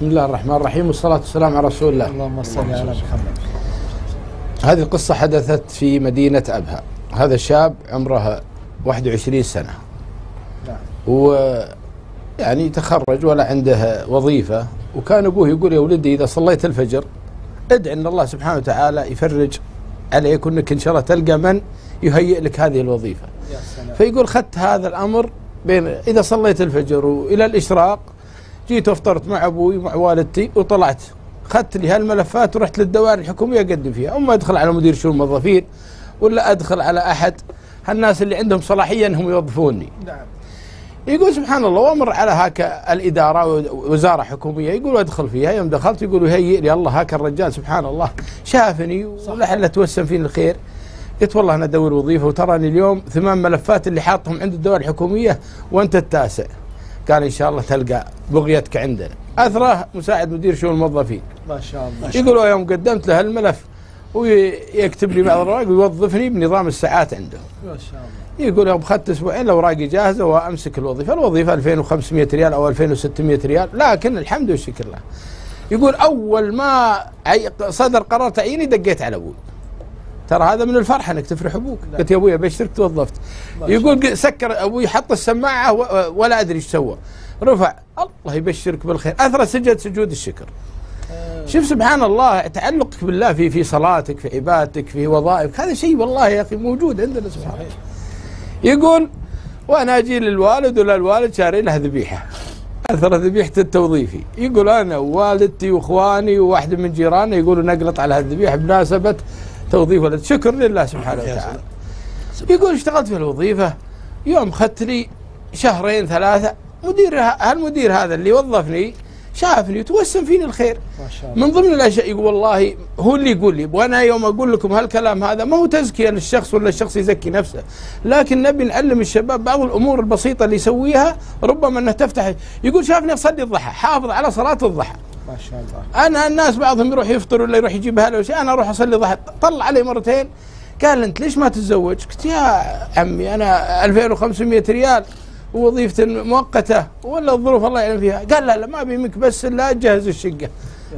بسم الله الرحمن الرحيم والصلاة والسلام على رسول الله. اللهم صل على محمد. هذه القصة حدثت في مدينة أبها. هذا شاب عمره 21 سنة. نعم. و يعني تخرج ولا عنده وظيفة وكان أبوه يقول يا ولدي إذا صليت الفجر ادعي أن الله سبحانه وتعالى يفرج عليك وأنك إن شاء الله تلقى من يهيئ لك هذه الوظيفة. يا سلام. فيقول خدت هذا الأمر بين إذا صليت الفجر وإلى الإشراق جيت وافطرت مع أبوي ومع والدتي وطلعت. اخذت لي هالملفات ورحت للدوائر الحكومية أقدم فيها. أما أدخل على مدير شؤون الموظفين ولا أدخل على أحد هالناس اللي عندهم صلاحية إنهم يوظفوني. نعم. يقول سبحان الله وأمر على هاك الإدارة وزاره حكومية يقول أدخل فيها. يوم دخلت يقول يهيئ لي الله هاك الرجال سبحان الله. شافني ولعل توسم فيني الخير. قلت والله أنا أدور وظيفة وتراني اليوم ثمان ملفات اللي حاطهم عند الدوائر الحكومية وأنت التاسع قال إن شاء الله تلقى بغيتك عندنا. أثره مساعد مدير شؤون الموظفين. ما شاء الله. يقولوا يوم قدمت له الملف ويكتب لي بعض الأوراق ويوظفني بنظام الساعات عندهم. ما شاء الله. يقول يوم اخذت أسبوعين الاوراقي جاهزة وأمسك الوظيفة، الوظيفة 2500 ريال أو 2600 ريال، لكن الحمد والشكر له. يقول أول ما صدر قرار تعييني دقيت على أبوي. ترى هذا من الفرحه انك تفرح أبوك، قلت يا أبوي ابشرك توظفت. يقول سكر أبوي حط السماعة ولا أدري إيش سوى. رفع الله يبشرك بالخير، أثر سجد سجود الشكر. آه، شوف سبحان الله تعلقك بالله في في صلاتك في عبادتك في وظائفك هذا شيء والله يا أخي موجود عندنا سبحان الله. يقول وأنا أجي للوالد ولا الوالد شاري له ذبيحة أثر ذبيحة التوظيفي يقول أنا ووالدتي وإخواني وواحد من جيراننا يقولوا نقلط على هالذبيحة بمناسبة توظيف ولد. شكر لله سبحانه وتعالى. يقول اشتغلت في الوظيفة يوم اخذت لي شهرين ثلاثة. مدير هالمدير هذا اللي وظفني شافني وتوسم فيني الخير. ما شاء الله. من ضمن الأشياء يقول والله هو اللي يقول لي وأنا يوم أقول لكم هالكلام هذا ما هو تزكية للشخص ولا الشخص يزكي نفسه. لكن نبي نعلم الشباب بعض الأمور البسيطة اللي يسويها ربما أنها تفتح. يقول شافني أصلي الضحى حافظ على صلاة الضحى. ما شاء الله. أنا الناس بعضهم يروح يفطر ولا يروح يجيب هذا شيء أنا أروح أصلي ضحى. طلع علي مرتين. قال أنت ليش ما تتزوج؟ قلت يا عمي أنا 2500 ريال ووظيفة مؤقتة ولا الظروف الله يعلم فيها. قال لا لا ما أبي منك بس الا تجهز الشقة.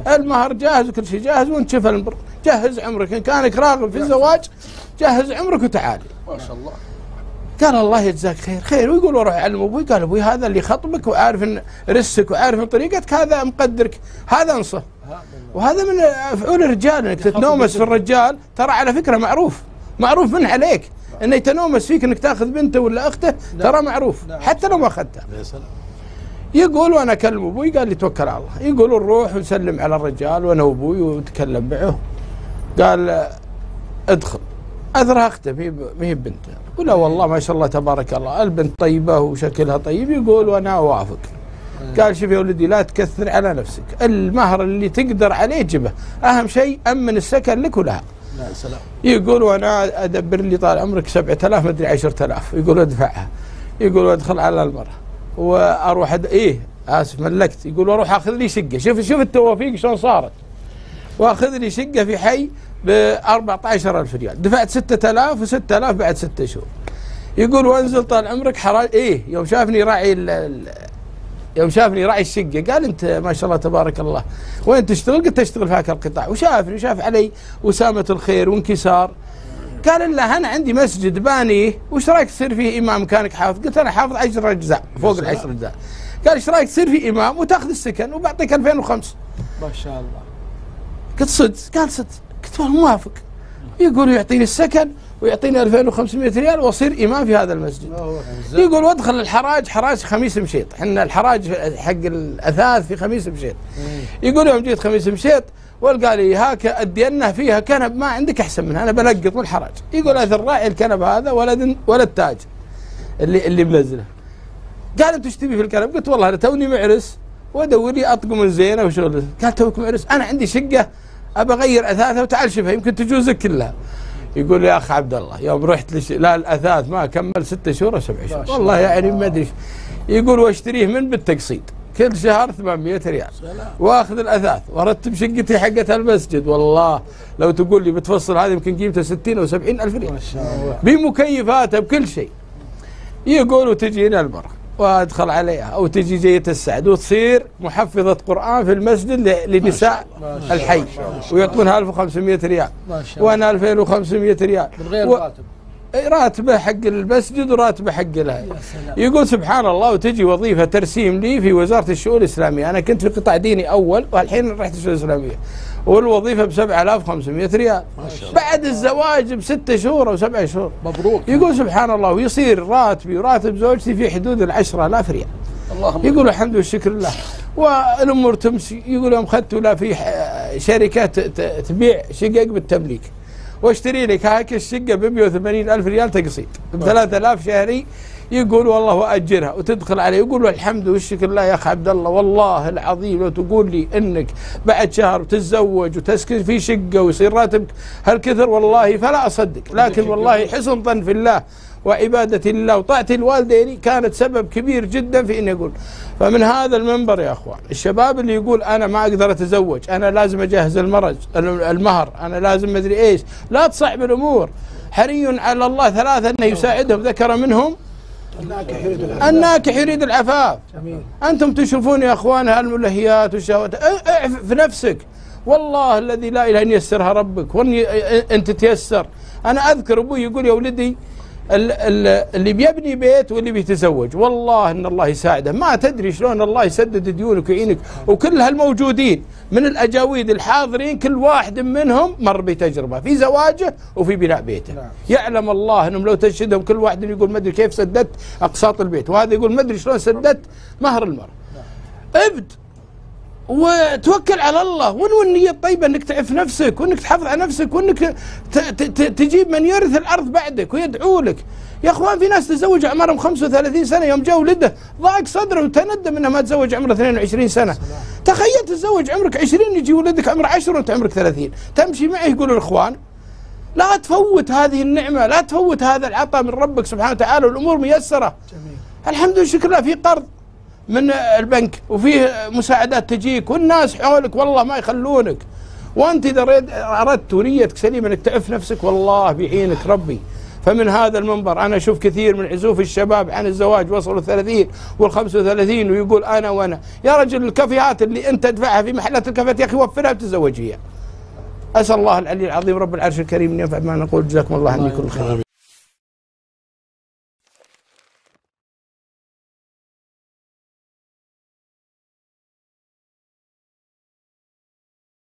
المهر جاهز وكل شيء جاهز وأنت شوف جهز عمرك. إن كانك راغب في الزواج جهز عمرك وتعالي ما شاء الله. قال الله يجزاك خير. خير ويقول وأروح اعلم أبوي قال أبوي هذا اللي خطبك وعارف إن رسك وعارف إن طريقتك هذا مقدرك هذا انصه هذا وهذا من افعول الرجال إنك تتنومس في الرجال ترى على فكرة معروف معروف من عليك. إنه يتنومس فيك إنك تأخذ بنته ولا أخته ترى معروف. حتى لو ما اخذتها يقول وأنا اكلم أبوي قال لي توكل على الله. يقول نروح ونسلم على الرجال وأنا وابوي ونتكلم معه. قال ادخل. اثرها اخته ما هي بنته. يقول لا والله ما شاء الله تبارك الله البنت طيبة وشكلها طيب يقول وأنا أوافق. قال شوف يا ولدي لا تكثر على نفسك. المهر اللي تقدر عليه جبه أهم شيء أمن السكن لك ولها. يا سلام. يقول وأنا أدبر لي طال عمرك 7000 مدري 10000 يقول أدفعها. يقول وادخل على المرأة. وأروح أد... إيه آسف ملكت. يقول وأروح أخذ لي شقة. شوف شوف التوافيق شلون صارت. وأخذ لي شقة في حي ب 14000 ريال. دفعت 6000 و6000 بعد ستة شهور. يقول وانزل طال عمرك حراج إيه يوم شافني راعي ال... ال... يوم شافني راعي الشقة قال أنت ما شاء الله تبارك الله وين تشتغل؟ قلت أشتغل في هاك القطاع. وشافني وشاف علي وسامة الخير وانكسار. قال له أنا عندي مسجد بانيه وش رأيك تصير فيه إمام كانك حافظ؟ قلت أنا حافظ 10 أجزاء فوق العشر أجزاء. قال إيش رأيك تصير فيه إمام وتأخذ السكن وبعطيك 2005 ما شاء الله. قلت صدق قال صدق. قلت والله موافق. يقول يعطيني السكن ويعطيني 2500 ريال وأصير إمام في هذا المسجد. يقول وادخل الحراج حراج خميس مشيط. إحنا الحراج حق الأثاث في خميس مشيط. يقول يوم جيت خميس مشيط والقى لي هاك الدينه فيها كنب ما عندك أحسن منها. أنا بلقط من الحراج. يقول أثر راعي الكنب هذا ولد ولد تاج اللي اللي منزله. قال أنت إيش تبي في الكنب؟ قلت والله أنا توني معرس وادور لي أطقم زينه وشغل. قال توك معرس أنا عندي شقة أبى أغير اثاثها وتعال شوفها يمكن تجوزك كلها. يقول يا اخ عبد الله يوم رحت لش... لا الأثاث ما كمل ستة شهور سبع شهور. والله الله. يعني ما أدري. يقول واشتريه من بالتقسيط. كل شهر 800 ريال. وأخذ الأثاث. وأرتب شقتي حقت المسجد. والله لو تقول لي بتفصل هذه يمكن قيمتها 60 أو 70 ألف ريال. ما شاء الله. بمكيفاتها بكل شيء. يقول وتجينا المرأة وادخل عليها. أو تجي جية السعد وتصير محفظة قرآن في المسجد لنساء ما شاء الحي الله، ما شاء ويعطونها 1500 ريال. ما شاء وأنا 2500 ريال. من غير راتب. راتبه حق المسجد وراتبه حق لها يقول سبحان الله وتجي وظيفة ترسيم لي في وزارة الشؤون الإسلامية. أنا كنت في قطاع ديني أول والحين رحت الشؤون الإسلامية. والوظيفة ب 7500 ريال. بعد الزواج بستة شهور أو سبعة شهور. مبروك. يقول سبحان الله ويصير راتبي وراتب زوجتي في حدود العشرة آلاف ريال. اللهم يقول الحمد والشكر لله. والأمور تمشي. يقول يوم اخذت ولا في شركات تبيع شقق بالتمليك. واشتري لك هاك الشقه ب 180 ألف ريال تقسيط ب 3000 شهري يقول والله وأجرها وتدخل عليه يقول له الحمد والشكر لله يا اخ عبد الله والله العظيم لو تقول لي إنك بعد شهر تتزوج وتسكن في شقة ويصير راتبك هالكثر والله فلا أصدق لكن والله حسن ظن في الله وعبادة الله وطاعة الوالدين كانت سبب كبير جدا في اني أقول فمن هذا المنبر يا أخوان الشباب اللي يقول أنا ما أقدر أتزوج أنا لازم أجهز المرج المهر أنا لازم مدري إيش لا تصعب الأمور. حري على الله ثلاثة إنه يساعدهم ذكر منهم الناكح يريد العفاف. جميل. أنتم تشوفون يا أخوان هالملهيات والشهوات. اعف في نفسك. والله الذي لا إله إلا ييسرها ربك. وان ي- أنت تيسر. أنا أذكر أبوي يقول يا ولدي اللي بيبني بيت واللي بيتزوج. والله إن الله يساعده. ما تدري شلون الله يسدد ديونك ويعينك. وكل هالموجودين من الأجاويد الحاضرين كل واحد منهم مر بتجربة. في زواجه وفي بناء بيته. نعم. يعلم الله إنهم لو تشهدهم كل واحد يقول ما أدري كيف سددت أقساط البيت. وهذا يقول ما أدري شلون سددت مهر المرأة. ابد. وتوكل على الله وين النية الطيبة إنك تعف نفسك وإنك تحافظ على نفسك ت- تجيب من يرث الأرض بعدك ويدعو لك. يا أخوان في ناس تزوج عمرهم 35 سنة يوم جاء ولده ضاق صدره وتندم إنه ما تزوج عمره 22 سنة. تخيل تتزوج عمرك 20 يجي ولدك عمره 10 وأنت عمرك 30 تمشي معه يقول الإخوان لا تفوت هذه النعمة لا تفوت هذا العطاء من ربك سبحانه وتعالى والأمور ميسرة. جميل. الحمد لله شكر الله في قرض. من البنك وفيه مساعدات تجيك والناس حولك والله ما يخلونك. وأنت إذا أردت ونيتك سليمة إنك تعف نفسك والله بيعينك ربي. فمن هذا المنبر أنا أشوف كثير من عزوف الشباب عن الزواج وصلوا 30 وال 35 ويقول أنا وأنا. يا رجل الكافيهات اللي أنت تدفعها في محلات الكافيهات يا أخي وفرها وتزوج هي أسأل الله العلي العظيم رب العرش الكريم أن ينفع بما نقول. جزاكم الله عني كل خير.